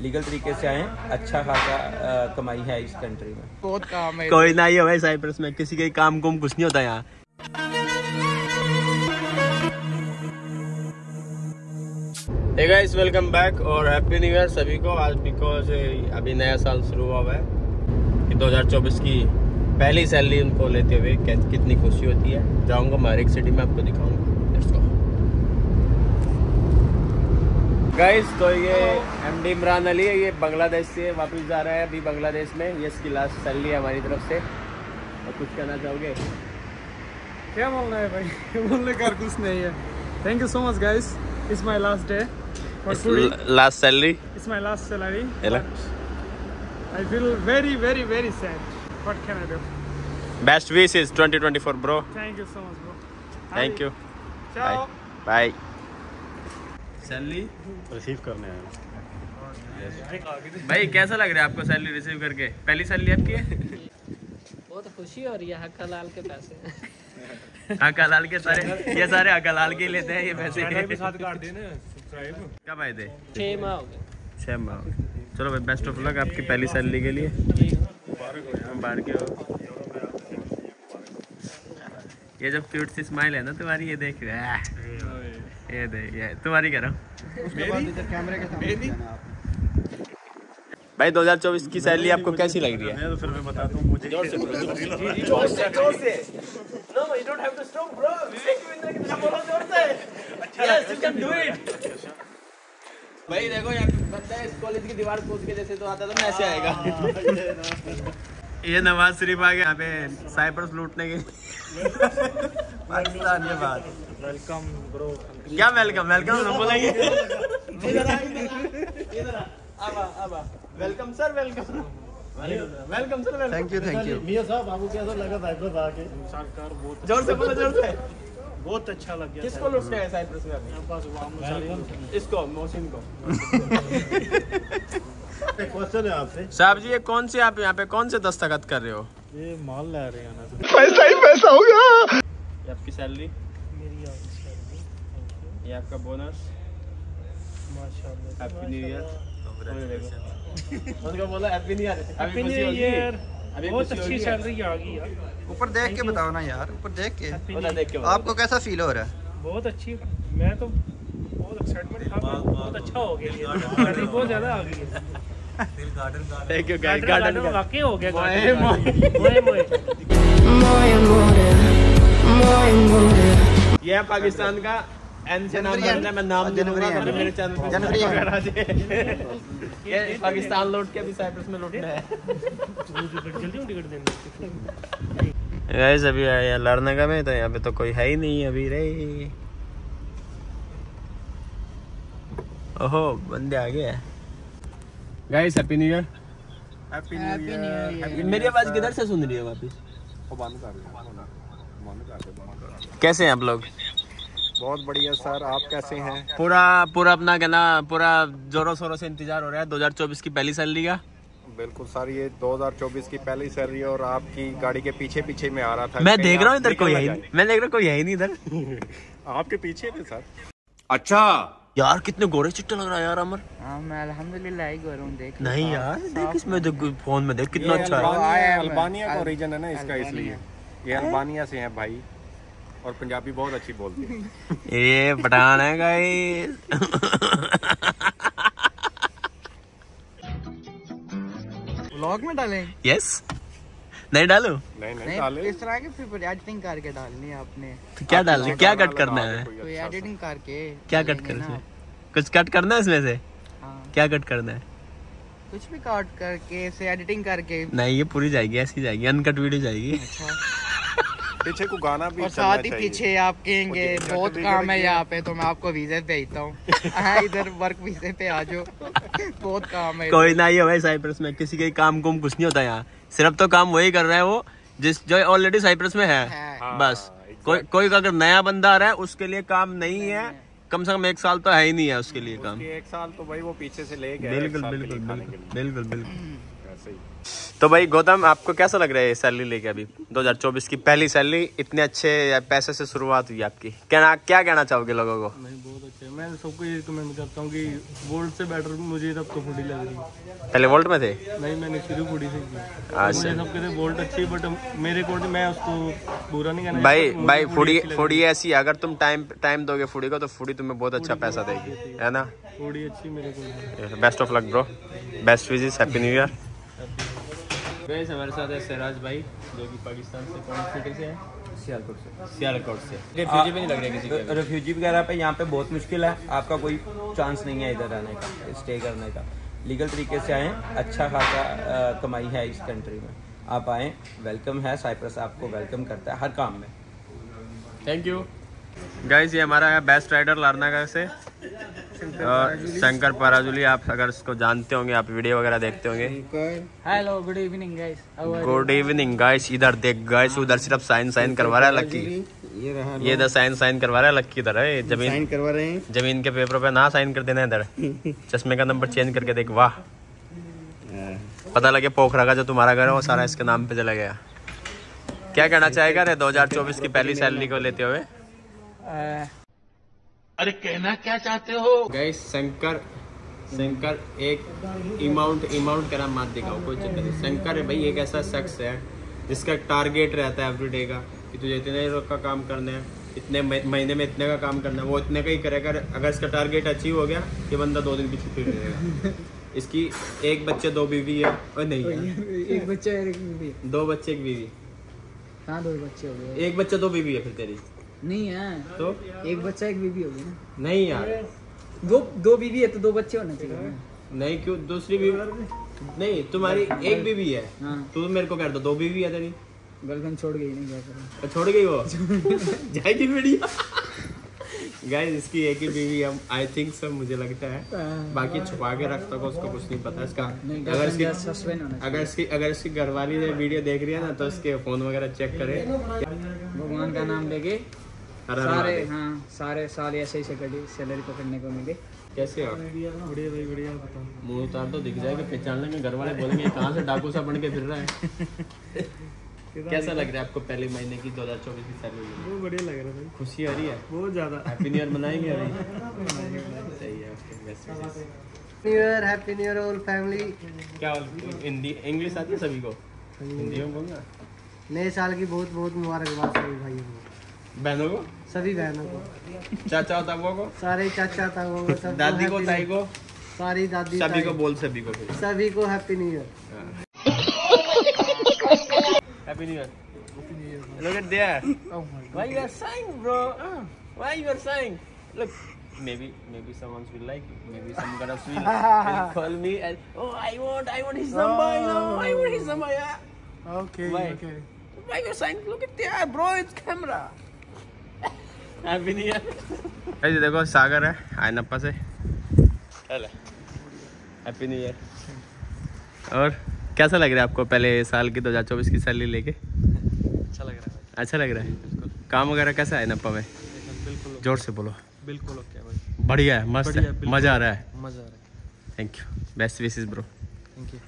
Legal तरीके से आए अच्छा खासा कमाई है इस कंट्री में। बहुत काम है। कोई ना ही भाई साइप्रस में किसी के काम कुम कुछ नहीं होता यहाँ। गाइस वेलकम बैक और हैप्पी न्यू ईयर सभी को। आज बिकॉज़ अभी नया साल शुरू हुआ हुआ है कि 2024 की पहली सैलरी उनको लेते हुए कितनी खुशी होती है। जाऊँगा मैं हर एक सिटी में आपको दिखाऊँगा। गाइस तो ये एमडी इमरान अली है ये बांग्लादेश से वापस जा रहा है अभी बांग्लादेश में। ये इसकी लास्ट सैलरी है हमारी तरफ़ से। और कुछ कहना चाहोगे? क्या बोलना है भाई? बोलने का कुछ नहीं है। Thank you so much guys it's my last day last salary it's my last salary I feel very very very sad what can I do best wishes 2024 bro thank you so much bro thank you ciao bye salary? Receive करने आए भाई कैसा लग रहा है आपको salary receive करके? पहली सैलरी आपकी है? बहुत खुशी हो रही है हक्का लाल के पैसे। हकालाल के सारे ये सारे हकालाल के लेते हैं ये पैसे। साथ काट देना सब्सक्राइब कब आए थे छः माह हो गए। माह चलो भाई बेस्ट ऑफ़ लक आपकी पहली सैलरी के लिए। बाहर के हो ये जब क्यूट सी स्माइल है ना तुम्हारी ये देख रहे हैं। ये देख ये तुम्हारी कह रहा हूँ भाई 2024 की सैलरी आपको कैसी लग रही है? मैं तो फिर मैं बताता हूँ मुझे ज़ोर से भाई देखो यहाँ पे बंदा इस कॉलेज की दीवार कूद के जैसे तो आता तो मैं ऐसे आएगा। ये नवाज़ शरीफ आ गया यहाँ पे साइप्रस लूटने के पाकिस्तान ये बात वेलकम ब्रो क्या welcome welcome welcome sir welcome welcome sir welcome thank you thank you मियाँ साहब आपको कैसा लगा साइप्रस आके? सरकार बहुत ज़ोर से बोलो ज़ोर से। बहुत अच्छा लग गया किसको लूट साइप्रस में। अभी? बस वहाँ इसको मोहसिन को। क्वेश्चन है आपसे। साहब जी ये कौन से आप यहाँ पे कौन से दस्तखत कर रहे हो? ये माल ला रहे हैं ना। ये आपकी सैलरी मेरी आपकी सैलरी ये आपका बोनस हैप्पी न्यू ईयर उनका बोला happy new year happy new year बहुत अच्छी सैलरी आ गई यार। ऊपर देख के बताओ ना यार ऊपर देख के। बोला देख के आपको कैसा फील हो रहा है? बहुत अच्छी। मैं तो बहुत एक्साइटमेंट था बहुत अच्छा हो गया ये। सैलरी बहुत ज़्यादा आ गई थैंक यू गाइस गार्डन वाकई हो गया मोए, गार्डन मोए मोए ये है पाकिस्तान का एन से नाम जनवरी जानता है मैं नाम जनवरी है। मेरे चैनल पे जनवरी है। ये पाकिस्तान लौट के अभी साइप्रस में लौटना है जल्दी टिकट देना गाइस अभी आया लड़ने का में तो यहाँ पे तो कोई है ही नहीं अभी रे. ओहो बंदे आ गए guys happy new year happy new year मेरी आवाज़ किधर से सुन रही है वापस? कैसे हैं आप लोग? बहुत बढ़िया सर आप कैसे हैं? पूरा पूरा अपना कहना पूरा जोरों शोरों से इंतज़ार हो रहा है 2024 की पहली सैलरी का। बिल्कुल सर ये 2024 की पहली सैलरी और आपकी गाड़ी के पीछे पीछे में आ रहा था। मैं देख रहा हूँ इधर कोई है नहीं मैं देख रहा हूँ कोई है ही नहीं इधर। आपके पीछे थे सर। अच्छा। यार कितने गोरे चिट्टे लग रहा है यार अमर। हाँ मैं अल्हम्दुलिल्लाह ही हूँ देख नहीं यार देख इसमें देख फ़ोन में देख कितना अच्छा है। अल्बानिया का रीजन है ना इसका इसलिए। ये अल्बानिया से है भाई। और पंजाबी बहुत अच्छी बोलती है। ये पठान है गाइस व्लॉग में डालें? यस नहीं डालू? नहीं नहीं नहीं डाले। इस तरह की फिर एडिटिंग करके डालनी है आपने। तो क्या डालना क्या कट करना है? अच्छा। एडिटिंग करके क्या कट करना है? कुछ कट करना है इसमें से? हाँ। क्या कट करना है? कुछ भी काट करके से एडिटिंग करके। नहीं ये पूरी जाएगी ऐसी जाएगी अनकट वीडियो जाएगी। अच्छा। पीछे को गाना भी और साथ ही पीछे आप कहेंगे बहुत काम है यहाँ पे तो मैं आपको वीजे भेजता हूँ. हाँ इधर वर्क वीजे पे आ जाओ। बहुत काम है। कोई ना ही है भाई साइप्रस में किसी के काम कुम कुछ नहीं होता यहाँ। सिर्फ़ तो काम वही कर रहा है वो जिस जो ऑलरेडी साइप्रस में है। है। बस। हाँ, कोई कोई अगर नया बंदा आ रहा है उसके लिए काम नहीं नहीं है। कम से कम एक साल तो है ही नहीं है उसके लिए काम। एक साल तो भाई वो पीछे से ले गए बिल्कुल बिल्कुल बिल्कुल बिल्कुल बिल्कुल। ही तो भाई गौतम आपको कैसा लग रहा है सैलरी लेके अभी? 2024 की पहली सैलरी इतने अच्छे पैसे से शुरुआत हुई आपकी। क्या क्या कहना चाहोगे लोगों को? नहीं बहुत अच्छे मैं सबको ये रिकमेंड करता हूँ कि वोल्ट से बेटर मुझे तब तो फूडी लग रही पहले वोल्ट में थे? नहीं मैंने शुरू फूडी से अच्छा। मुझे सब कहते वोल्ट अच्छी बट मेरे अकॉर्डिंग मैं उसको बुरा नहीं कहना भाई भाई फूडी फूडी ऐसी अगर तुम टाइम टाइम दोगे फूडी को तो फूडी तुम्हें बहुत अच्छा पैसा देगी है ना? फूडी अच्छी मेरे को best of luck bro best wishes happy new year guys हमारे साथ है सिराज भाई जो कि पाकिस्तान से कौन सिटी से है। सियालकोट से। सियालकोट से। रिफ्यूजी भी नहीं लग रहा किसी के रिफ्यूजी वगैरह पे यहाँ पे बहुत मुश्किल है आपका कोई चांस नहीं है इधर रहने का स्टे करने का। लीगल तरीके से आए अच्छा खासा कमाई है इस कंट्री में। आप आए वेलकम है साइप्रस आपको वेलकम करता है हर काम में। थैंक यू गाइस ये हमारा है बेस्ट राइडर लारनागर से। शंकर पराजुली आप अगर इसको जानते होंगे आप वीडियो वगैरह देखते होंगे। Hello good evening guys good evening guys इधर देख गाइस उधर सिर्फ़ साइन साइन करवा रहा है लक्की ये रहा ये इधर साइन साइन करवा रहा है लक्की इधर है ज़मीन। साइन करवा रहे हैं। ज़मीन के पेपरों पे ना साइन कर देना इधर। चश्मे का नंबर चेंज करके देख वाह। पता लगे पोखरा का जो तुम्हारा घर है वो सारा इसके नाम पे चला गया। क्या कहना चाहेगा रे 2024 की पहली सैलरी को लेते हुए? अरे कहना क्या चाहते हो? गाइस शंकर शंकर एक अमाउंट अमाउंट का नाम मत दिखाओ कोई चक्कर नहीं। शंकर है भाई एक ऐसा शख्स है जिसका टारगेट रहता है एवरीडे का कि तुझे इतने का काम करना है इतने महीने में इतने का काम करना है वो इतने का ही करेगा। अगर इसका टारगेट अचीव हो गया ये बंदा दो दिन की छुट्टी ले लेगा इसकी एक बच्चे दो बीवी है और नहीं है। एक बच्चा एक बीवी। दो बच्चे एक बीवी। हाँ दो बच्चे हो गए। एक बच्चा दो बीवी है फिर तेरी। नहीं है तो? एक बच्चा एक बीवी होगी ना। नहीं यार। दो दो बीवी है तो दो बच्चे होने चाहिए। नहीं क्यों? दूसरी बीवी नहीं तुम्हारी एक बीवी है। हाँ। तू मेरे को कह दो दो बीवी है तेरी। गर्लफ्रेंड छोड़ गई नहीं क्या करें? छोड़ गई वो? जाएगी वीडियो गाइस इसकी एक ही बीवी है। आई थिंक सब मुझे लगता है। बाकी छुपा के रखता होगा उसको कुछ नहीं पता। इसका अगर इसकी अगर इसकी अगर इसकी घरवाली ये वीडियो देख रही है ना तो इसके फ़ोन वगैरह चेक करे। भगवान का नाम लेके हर सारे हाँ सारे साल ऐसे ही सैलरी सैलरी पकड़ने को मिले। कैसे हो? बढ़िया भाई बढ़िया बताओ। मुँह उतार तो दिख जाएगा पहचान लेंगे घर वाले बोलेंगे कहाँ से डाकू सा बन के फिर रहा है? कैसा लग रहा है आपको पहले महीने की 2024 की सैलरी वो बढ़िया लग रहा है भाई। खुशी आ रही है? बहुत ज़्यादा। हैप्पी न्यू ईयर मनाएँगे अभी? सही है। New year happy new year all family क्या हिंदी इंग्लिश आती है सभी को? हिंदी में बोलना? नए साल की बहुत बहुत मुबारकबाद सभी भाइयों को। बहनों को सभी बहनों को चाचा ताबुआ को सारे चाचा ताऊ को सबको दादी को ताई को सारी दादी सभी को बोल सभी को सभी को happy new year happy new year Look at there. Oh my God. Why you are sighing, bro? Uh, Why you are sighing? Look, maybe maybe someone will like you. Maybe some girls will, will call me and oh, I want, I want his number. Oh. You know, I want his number. Yeah. Okay Why? Okay Why you are sighing? Look at there, bro. It's camera. Year. ऐसे देखो सागर है आयनप्पा से। चल। Happy new year और कैसा लग रहा है आपको पहले साल की 2024 की सैलरी लेके? अच्छा लग रहा है अच्छा लग रहा है? काम वगैरह कैसा है नप्पा में? बिल्कुल ज़ोर से बोलो। बिल्कुल ओके भाई। बढ़िया है मस्त है मज़ा आ रहा है। मज़ा आ रहा है। Thank you best wishes bro thank you